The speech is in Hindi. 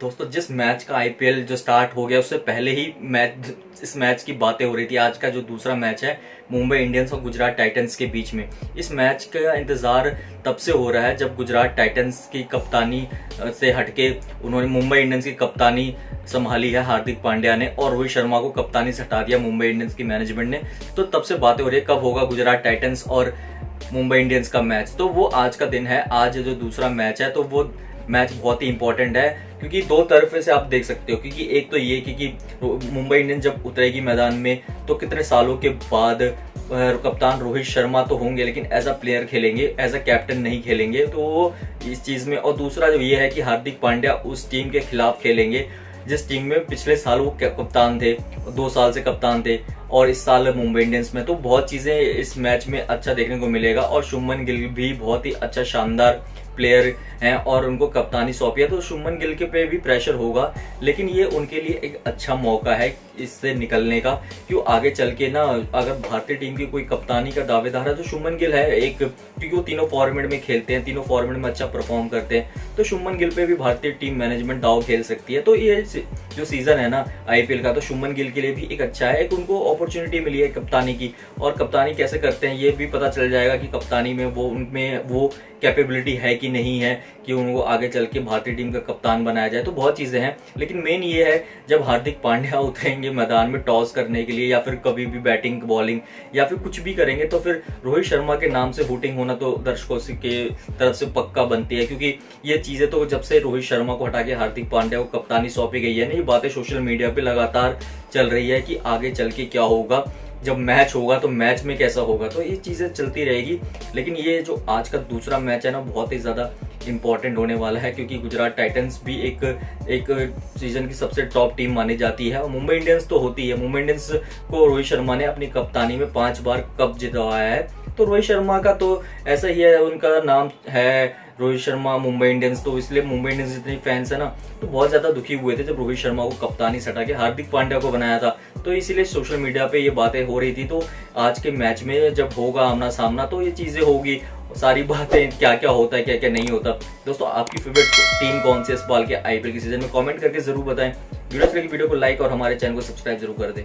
दोस्तों, जिस मैच का आईपीएल जो स्टार्ट हो गया, उससे पहले ही मैच, इस मैच की बातें हो रही थी। आज का जो दूसरा मैच है, मुंबई इंडियंस और गुजरात टाइटंस के बीच में। इस मैच का इंतज़ार तब से हो रहा है जब गुजरात टाइटंस की कप्तानी से हटके उन्होंने मुंबई इंडियंस की कप्तानी संभाली है हार्दिक पांड्या ने और रोहित शर्मा को कप्तानी से हटा दिया मुंबई इंडियंस की मैनेजमेंट ने। तो तब से बातें हो रही है, कब होगा गुजरात टाइटन्स और मुंबई इंडियंस का मैच। तो वो आज का दिन है, आज जो दूसरा मैच है तो वो मैच बहुत ही इंपॉर्टेंट है, क्योंकि दो तरफ़ से आप देख सकते हो, क्योंकि एक तो ये क्योंकि मुंबई इंडियंस जब उतरेगी मैदान में तो कितने सालों के बाद कप्तान रोहित शर्मा तो होंगे, लेकिन एज अ प्लेयर खेलेंगे एज अ कैप्टन नहीं खेलेंगे तो वो इस चीज़ में, और दूसरा जो ये है कि हार्दिक पांड्या उस टीम के खिलाफ खेलेंगे, जिस टीम में पिछले साल वो कप्तान थे, दो साल से कप्तान थे और इस साल मुंबई इंडियंस में तो बहुत चीज़ें इस मैच में अच्छा देखने को मिलेगा और शुभमन गिल भी बहुत ही अच्छा शानदार प्लेयर हैं और उनको कप्तानी सौंपी है। तो शुभमन गिल के पे भी प्रेशर होगा, लेकिन ये उनके लिए एक अच्छा मौका है इससे निकलने का क्यों आगे चल के ना, अगर भारतीय टीम की कोई कप्तानी का दावेदार है तो शुभमन गिल है एक, क्योंकि वो तीनों फॉर्मेट में खेलते हैं, तीनों फॉर्मेट में अच्छा परफॉर्म करते हैं। तो शुभमन गिल पे भी भारतीय टीम मैनेजमेंट दाव खेल सकती है। तो ये जो सीज़न है ना आईपीएल का तो शुमन गिल के लिए भी एक अच्छा है, एक उनको अपॉर्चुनिटी मिली है कप्तानी की। और कप्तानी कैसे करते हैं, ये भी पता चल जाएगा कि कप्तानी में वो, उनमें वो कैपेबिलिटी है कि नहीं है। कि उनको आगे चल के भारतीय टीम का कप्तान बनाया जाए तो बहुत चीज़ें हैं। लेकिन मेन ये है, जब हार्दिक पांड्या उतरेंगे मैदान में टॉस करने के लिए, या फिर कभी भी बैटिंग बॉलिंग या फिर कुछ भी करेंगे तो फिर रोहित शर्मा के नाम से हुटिंग होना तो दर्शकों के तरफ़ से पक्का बनती है, क्योंकि ये चीज़ें तो जब से रोहित शर्मा को हटा के हार्दिक पांड्या को कप्तानी सौंपी गई है ना ये बातें सोशल मीडिया पे लगातार चल रही है कि आगे चल के क्या होगा। जब मैच होगा तो मैच में कैसा होगा? तो ये चीज़ें चलती रहेगी। लेकिन ये जो आज का दूसरा मैच है ना, बहुत ही ज़्यादा इंपॉर्टेंट होने वाला है, क्योंकि गुजरात टाइटन्स भी एक एक सीज़न की सबसे टॉप टीम मानी जाती है। और मुंबई इंडियंस तो होती है मुंबई इंडियंस को रोहित शर्मा ने अपनी कप्तानी में पाँच बार कप जितवाया है। तो रोहित शर्मा का तो ऐसा ही है, उनका नाम है रोहित शर्मा, मुंबई इंडियंस तो इसलिए मुंबई इंडियंस जितने फैंस है ना तो बहुत ज़्यादा दुखी हुए थे जब रोहित शर्मा को कप्तानी सटा के हार्दिक पांड्या को बनाया था। तो इसीलिए सोशल मीडिया पे ये बातें हो रही थी। तो आज के मैच में जब होगा आमना सामना तो ये चीज़ें होगी। सारी बातें क्या क्या होता है क्या क्या नहीं होता। दोस्तों, आपकी फेवरेट टीम कौन सी इस बाल के आईपीएल के सीज़न में? कमेंट करके ज़रूर बताएँ। वीडियो वीडियो को लाइक और हमारे चैनल को सब्सक्राइब ज़रूर कर दें।